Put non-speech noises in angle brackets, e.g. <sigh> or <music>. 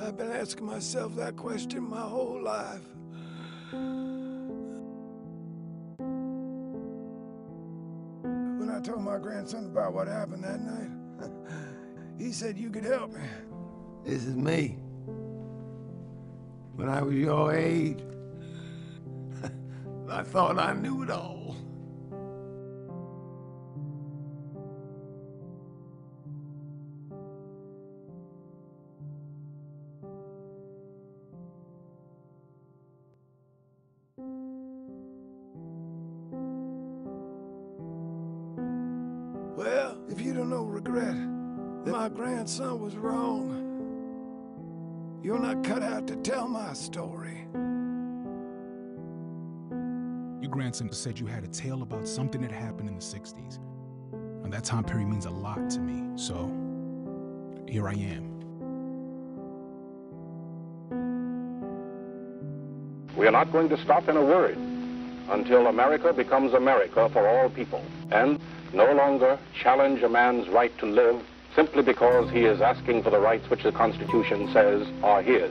I've been asking myself that question my whole life. When I told my grandson about what happened that night, <laughs> he said you could help me. This is me. When I was your age, <laughs> I thought I knew it all. Well, if you don't know regret, then my grandson was wrong. You're not cut out to tell my story. Your grandson said you had a tale about something that happened in the 60s. And that time period means a lot to me, so here I am. We are not going to stop in a word until America becomes America for all people and no longer challenge a man's right to live simply because he is asking for the rights which the Constitution says are his.